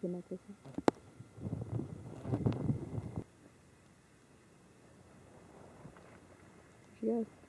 Kina Kesa. Yes.